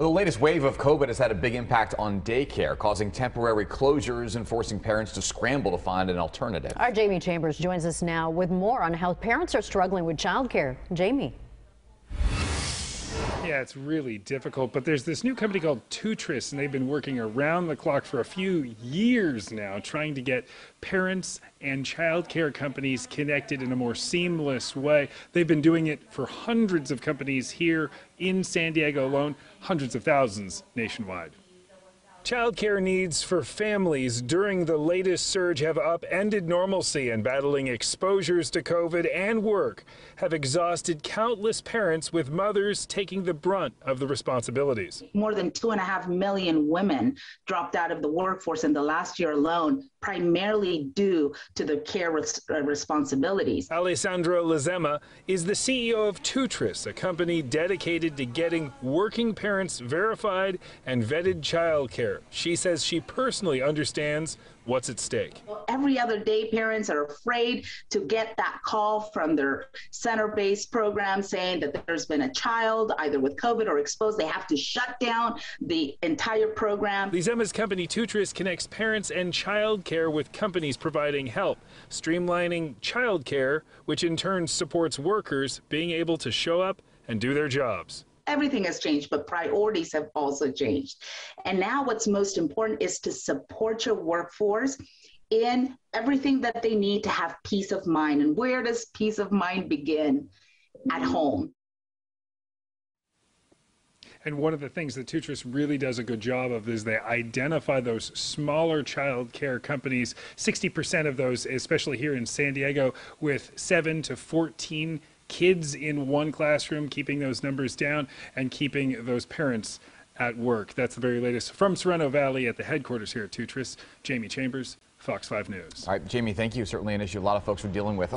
Well, the latest wave of COVID has had a big impact on daycare, causing temporary closures and forcing parents to scramble to find an alternative. Our Jamie Chambers joins us now with more on how parents are struggling with childcare. Jamie. Yeah, it's really difficult, but there's this new company called TOOTRiS, and they've been working around the clock for a few years now, trying to get parents and childcare companies connected in a more seamless way. They've been doing it for hundreds of companies here in San Diego alone, hundreds of thousands nationwide. Childcare needs for families during the latest surge have upended normalcy and battling exposures to COVID and work have exhausted countless parents with mothers taking the brunt of the responsibilities. More than two and a half million women dropped out of the workforce in the last year alone, primarily due to the care res- uh, responsibilities. Alessandra Lezama is the CEO of TOOTRiS, a company dedicated to getting working parents verified and vetted childcare. She says she personally understands what's at stake. Every other day, parents are afraid to get that call from their center based program saying that there's been a child either with COVID or exposed. They have to shut down the entire program. Lezama's company TOOTRiS connects parents and child care with companies providing help, streamlining child care, which in turn supports workers being able to show up and do their jobs everything has changed, but priorities have also changed. And now, what's most important is to support your workforce in everything that they need to have peace of mind. And where does peace of mind begin? At mm-hmm. home. And one of the things that TOOTRiS really does a good job of is they identify those smaller child care companies. 60% of those, especially here in San Diego, with 7 to 14 kids in one classroom, keeping those numbers down and keeping those parents at work. That's the very latest from Sorrento Valley at the headquarters here at TOOTRiS. Jamie Chambers, Fox 5 News. All right, Jamie, thank you. Certainly an issue a lot of folks are dealing with.